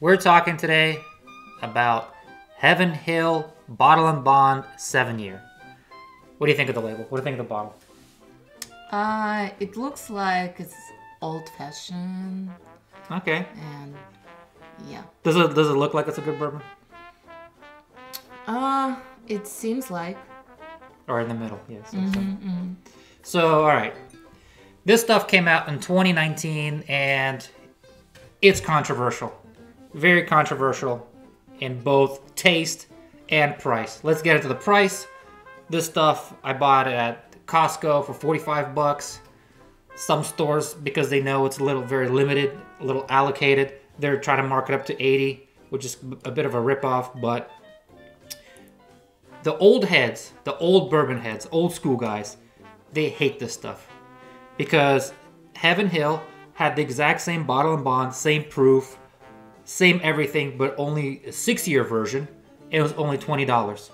We're talking today about Heaven Hill Bottle and Bond 7 year. What do you think of the label? What do you think of the bottle? Uh, it looks like it's old fashioned Okay. and yeah. Does it does it look like it's a good bourbon? Uh, it seems like. Or in the middle, yes. so- So, all right. This stuff came out in 2019 and it's controversial. Very controversial in both taste and price. Let's get into the price. This stuff I bought at Costco for 45 bucks. Some stores because they know it's a little very limited, a little allocated, they're trying to mark it up to 80, which is a bit of a ripoff, but the old heads, the old bourbon heads, old school guys, they hate this stuff because Heaven Hill had the exact same bottle and bond, same proof, same everything, but only a six-year version. It was only twenty dollars.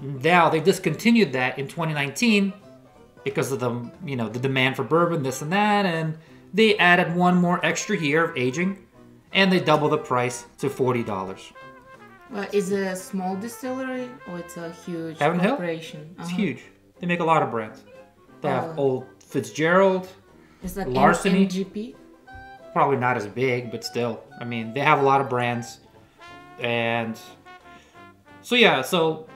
Now they discontinued that in 2019 because of the you know the demand for bourbon, this and that, and they added one more extra year of aging, and they doubled the price to forty dollars. Well, is it a small distillery or it's a huge Heaven Hill? corporation? It's Uh-huh. huge. They make a lot of brands. They have Oh. old Fitzgerald, It's like Larceny? MGP. Probably not as big, but still. I mean, they have a lot of brands. And so yeah, so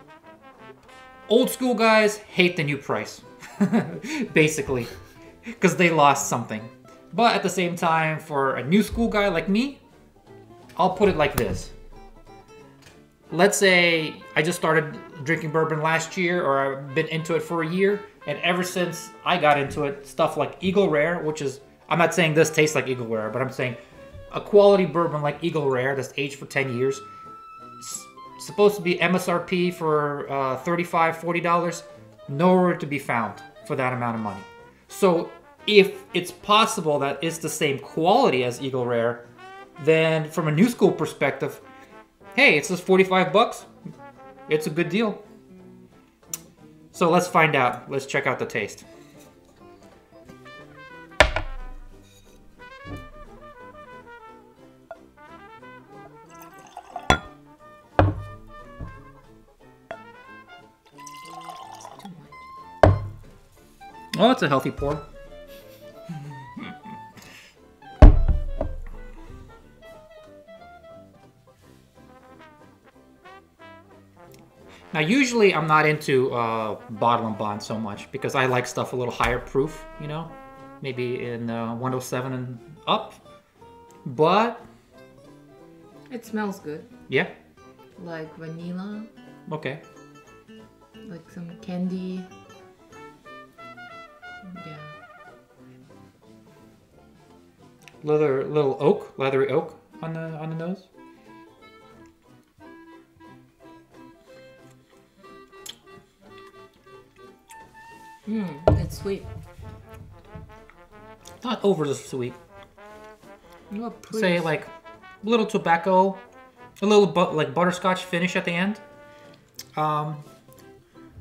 old school guys hate the new price. Basically, because they lost something. But at the same time, for a new school guy like me, I'll put it like this. Let's say I just started drinking bourbon last year, or I've been into it for a year, and ever since I got into it, stuff like Eagle Rare, which is, I'm not saying this tastes like Eagle Rare, but I'm saying a quality bourbon like Eagle Rare that's aged for 10 years, supposed to be MSRP for uh, $35, $40, nowhere to be found for that amount of money. So if it's possible that it's the same quality as Eagle Rare, then from a new school perspective, hey, it's just 45 bucks. It's a good deal. So let's find out. Let's check out the taste. Oh, it's a healthy pour. Now, usually I'm not into uh, bottle and bond so much because I like stuff a little higher proof, you know, maybe in uh, 107 and up. But It smells good, yeah, like vanilla, okay. like some candy. Leather, little oak, leathery oak on the on the nose. Mm, it's sweet. Not over the sweet. Oh. Say like a little tobacco, a little but like butterscotch finish at the end. Um,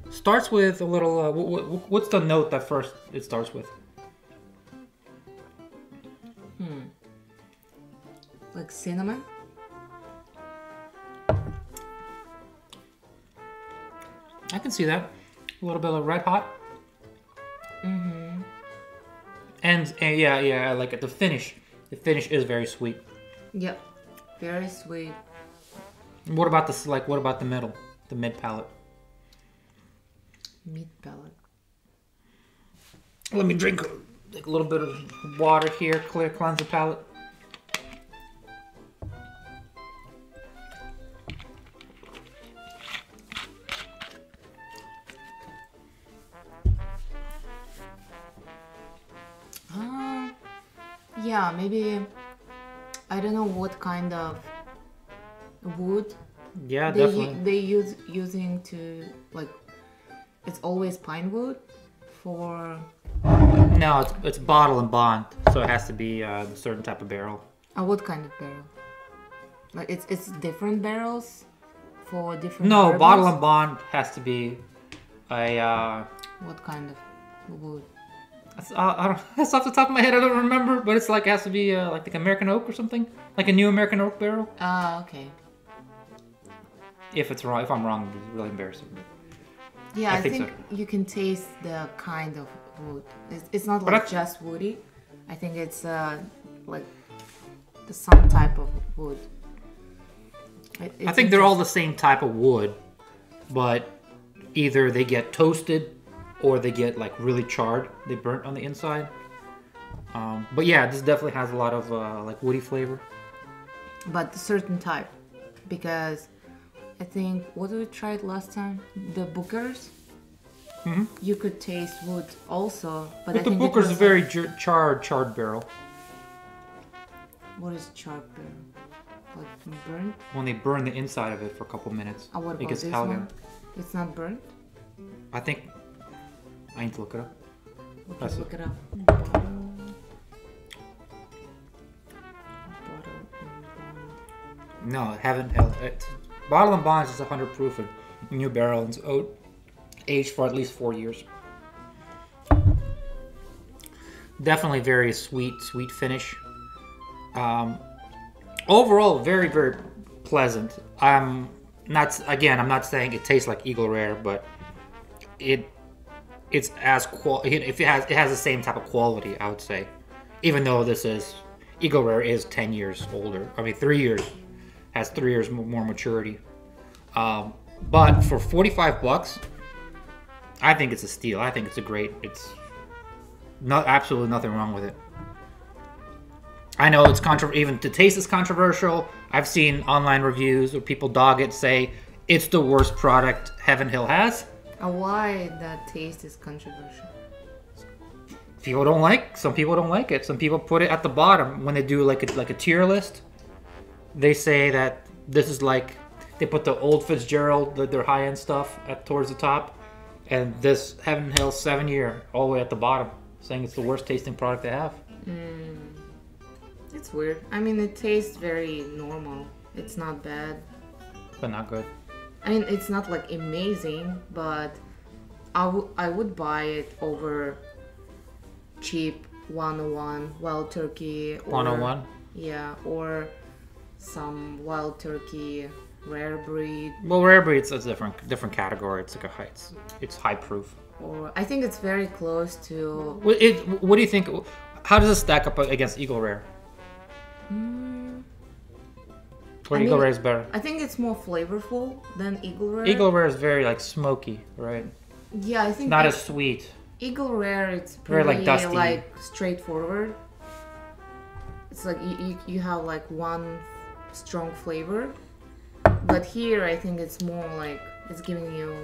starts with a little. Uh, wh- wh- what's the note that first it starts with? Cinnamon. I can see that. A little bit of red hot. Mm-hmm. And, and yeah, yeah, I like it. The finish. The finish is very sweet. Yep. Very sweet. What about this? Like, what about the middle, the mid palate? Meat palate. Let me drink like a little bit of water here, clear, cleanse the palate. Yeah, maybe. I don't know what kind of wood Yeah, they definitely. they use using to like. It's always pine wood for No, it's, it's bottle and bond, so it has to be uh, a certain type of barrel. uh, what kind of barrel? Like it's it's different barrels for different. No, bourbons? bottle and bond has to be a uh, What kind of wood? That's, uh, I don't. That's off the top of my head. I don't remember, but it's like it has to be uh, like the American oak or something, like a new American oak barrel. Ah, okay. If it's wrong, if I'm wrong, it'd really embarrassing. Yeah, I I, think think, so. you can taste the kind of wood. It's, it's not But like I- just woody. I think it's uh, like the some type of wood. It- I think they're all the same type of wood, but either they get toasted or they get like really charred. They burnt on the inside. Um, but yeah, this definitely has a lot of uh, like woody flavor. but a certain type, because I think what did we try it last time? The Booker's. Mhm. You could taste wood also, but, I But the Booker's a was, very jar- charred, charred barrel. what is charred barrel? Like burnt? When they burn the inside of it for a couple minutes, Oh, what it gets this one? It's not burnt. I think I need to look it up. We can That's look it up. Bottle. Bottle. No, it Heaven Hill. It's, bottle and bonds is 100 proof and new barrel and oat- aged for at least four years. Definitely very sweet, sweet finish. Um, overall, very, very pleasant. I'm not again. I'm not saying it tastes like Eagle Rare, but it it's as qual. If it has it has the same type of quality, I would say. Even though this is Eagle Rare is 10 years older. I mean, three years has three years more maturity. Um, but for 45 bucks, I think it's a steal. I think it's a great. It's not absolutely nothing wrong with it. I know it's contra- even the taste is controversial. I've seen online reviews where people dog it, say it's the worst product Heaven Hill has. Uh, why that taste is controversial? People don't like. Some people don't like it. Some people put it at the bottom when they do like a like a tier list. They say that this is like they put the old Fitzgerald, the, their high end stuff at towards the top, and this Heaven Hill seven year all the way at the bottom, saying it's the worst tasting product they have. It's weird. I mean, it tastes very normal. It's not bad. But not good. I mean, it's not like amazing, but I I would buy it over cheap 101 wild turkey. Or, 101. Yeah, or some wild turkey rare breed. Well, rare breeds is a different different category. It's like a high, it's, it's high proof. Or I think it's very close to. What, it, what do you think? How does it stack up against Eagle Rare? Hmm. Or I Eagle mean- Rare is better. I think it's more flavorful than Eagle Rare. Eagle Rare is very like smoky, right? Yeah, I think Not as sweet. Eagle Rare. It's Very, pretty like, dusty. like straightforward. It's like you, you, you have like one strong flavor, but here I think it's more like it's giving you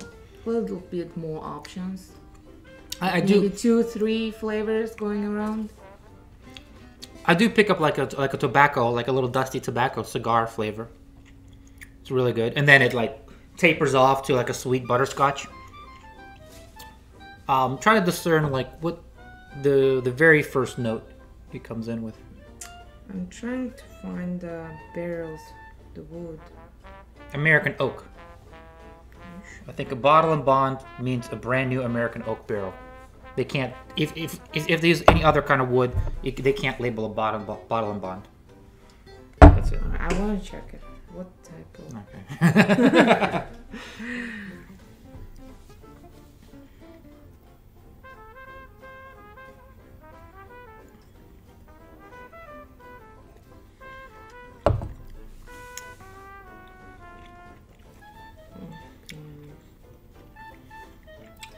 a little bit more options. I, I do. two, three flavors going around. I do pick up like a like a tobacco, like a little dusty tobacco cigar flavor. It's really good, and then it like tapers off to like a sweet butterscotch. Um, try to discern like what the the very first note it comes in with. I'm trying to find the barrels, the wood. American oak. I think a bottle and bond means a brand new American oak barrel. They can't if if if, if there's any other kind of wood, it, they can't label a bottle bottle and bond. That's it. I want to check it. What type of? Okay.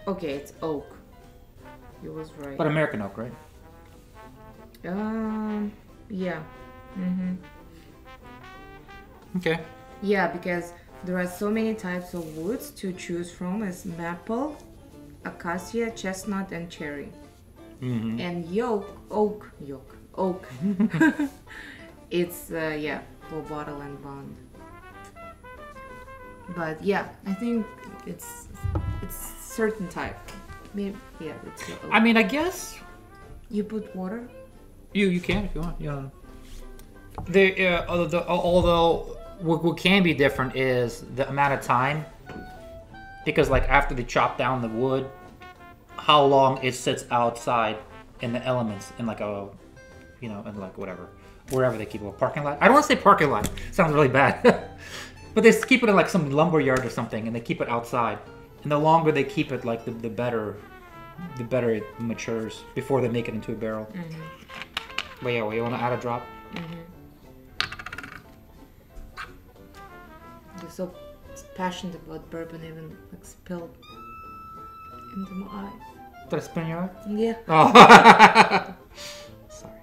Okay, it's oak. You was right. but American oak, right? Um, yeah. Mm-hmm. Okay. Yeah, because there are so many types of woods to choose from as maple, acacia, chestnut, and cherry. hmm And yoke, oak, yoke, oak. it's uh, yeah for bottle and bond. But yeah, I think it's it's certain type. Maybe yeah, it's oak. I mean, I guess you put water. you you can if you want. Yeah. The, uh, although, the, although what, what can be different is the amount of time, because like after they chop down the wood, how long it sits outside in the elements in like a, you know, in like whatever, wherever they keep it, a parking lot. I don't want to say parking lot. Sounds really bad. but they keep it in like some lumber yard or something, and they keep it outside. And the longer they keep it, like the, the better, the better it matures before they make it into a barrel. Mm-hmm. But yeah, well, you want to add a drop? Mm-hmm. You're so passionate about bourbon, even like spilled into my eye. Did I spin your eye? Yeah. Oh. Sorry.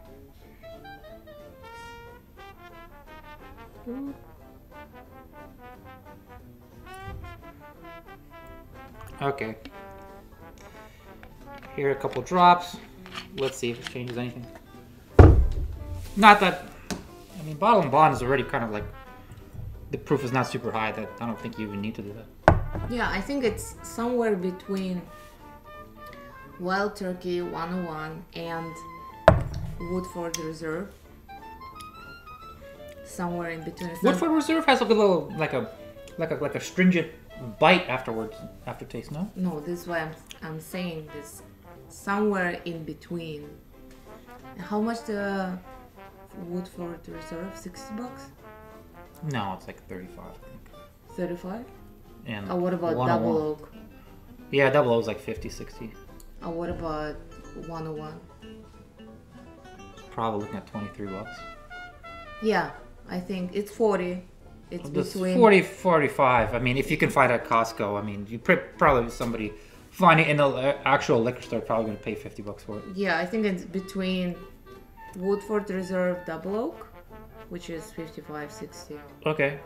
Okay. Here are a couple drops. Let's see if it changes anything. Not that. I mean, bottle and bond is already kind of like. The proof is not super high. That I don't think you even need to do that. Yeah, I think it's somewhere between Wild Turkey 101 and Woodford Reserve. Somewhere in between. Woodford Reserve has like a little, like a, like a, like a stringent bite afterwards, aftertaste. No. No, this is why I'm, I'm saying this. Somewhere in between. How much the Woodford Reserve? 60 bucks? No, it's like thirty-five. I think. 35? And Or what about oh Double Oak? Yeah, double O is like 50, 60. Or what about 101? Probably looking at 23 bucks. Yeah, I think it's 40. It's between 40, 45. I mean, if you can find it at Costco, I mean, you pr- probably somebody find it in the actual liquor store probably going to pay 50 bucks for it. Yeah, I think it's between Woodford Reserve Double Oak, which is 55 60 Okay.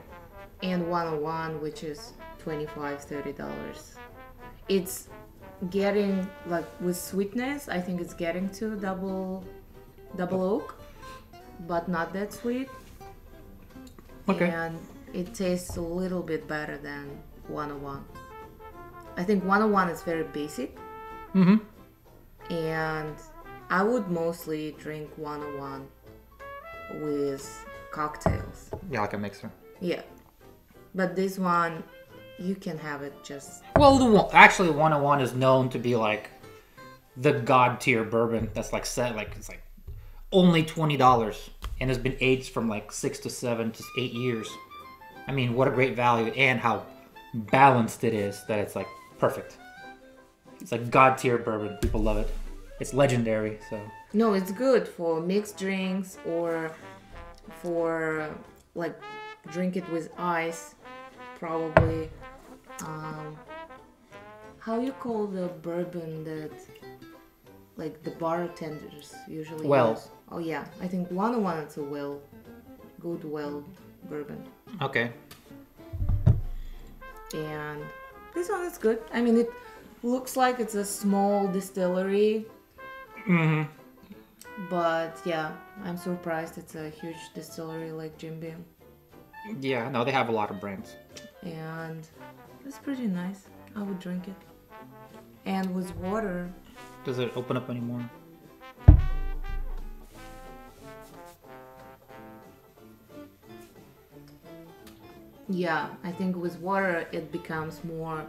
and 101 which is 25 30 dollars it's getting like with sweetness i think it's getting to double double oh. oak but not that sweet Okay. and it tastes a little bit better than 101 i think 101 is very basic Mm-hmm. and I would mostly drink 101 with cocktails. Yeah, like a mixer. Yeah. But this one, you can have it just. Well, the one, actually, 101 is known to be like the god tier bourbon that's like set, like, it's like only $20 and has been aged from like six to seven to eight years. I mean, what a great value and how balanced it is that it's like perfect. It's like god tier bourbon. People love it. It's legendary, so. No, it's good for mixed drinks or for like drink it with ice, probably. Um, how you call the bourbon that like the bartenders usually Well. use? Oh yeah, I think 101 is a well, good well bourbon. Okay. and this one is good. I mean, it looks like it's a small distillery, Mm-hmm. but yeah, I'm surprised it's a huge distillery like Jim Beam, Yeah, no, they have a lot of brands. and it's pretty nice. I would drink it, and with water. Does it open up anymore? Yeah, I think with water it becomes more.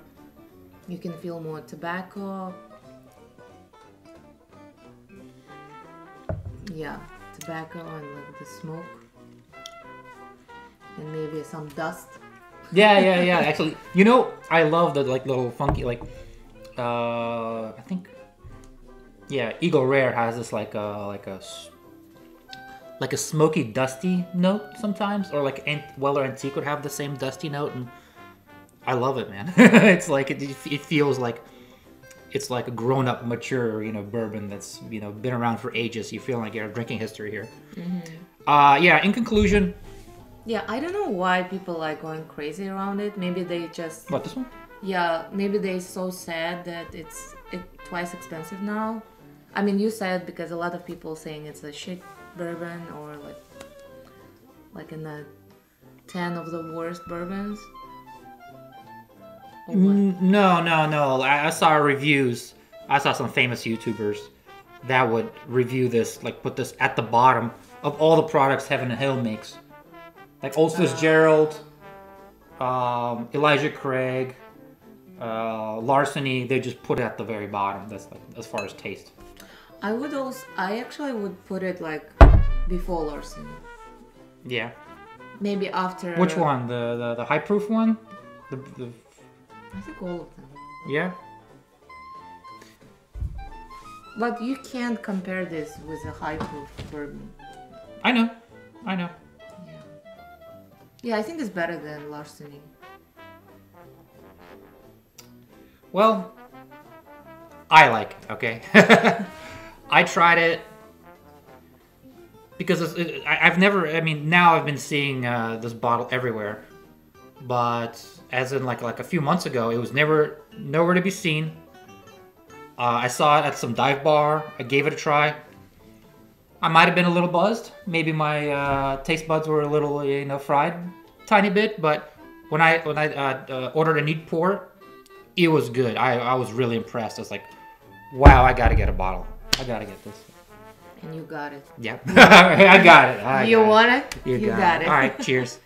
You can feel more tobacco. Yeah, tobacco and like the smoke, and maybe some dust. Yeah, yeah, yeah. Actually, you know, I love the like little funky like. Uh, I think. Yeah, Eagle Rare has this like uh like a like a smoky, dusty note sometimes, or like Ant- Weller Antique would have the same dusty note, and I love it, man. it's like it, it feels like it's like a grown-up, mature, you know, bourbon that's you know been around for ages. You feel like you have drinking history here. Uh, yeah. In conclusion, Yeah, I don't know why people are going crazy around it. Maybe they just what this one? yeah, maybe they're so sad that it's it twice expensive now. I mean, you said because a lot of people saying it's a shit bourbon or like like in the ten of the worst bourbons. N- No, no, no. I, I saw reviews. I saw some famous YouTubers that would review this, like put this at the bottom of all the products Heaven and Hill makes, like Old Fitzgerald, um, Elijah Craig, Uh, larceny, they just put it at the very bottom. That's like as far as taste. I would also, I actually would put it like before larceny. Yeah. Maybe after. Which one? The the, the high proof one? The, the I think all of them. yeah. But you can't compare this with a high proof bourbon. I know. I know. Yeah. Yeah, I think it's better than larceny. Well, I like it. Okay. I tried it because it, I, I've never. I mean, now I've been seeing uh, this bottle everywhere, but as in like like a few months ago, it was never nowhere to be seen. Uh, I saw it at some dive bar. I gave it a try. I might have been a little buzzed. Maybe my uh, taste buds were a little, you know, fried, tiny bit. But when I when I uh, uh, ordered a neat pour, it was good. I, I was really impressed. I was like, wow, I gotta get a bottle. I gotta get this. And you got it. Yep, I got it. I you got want it? You, got, it. it. All right, cheers.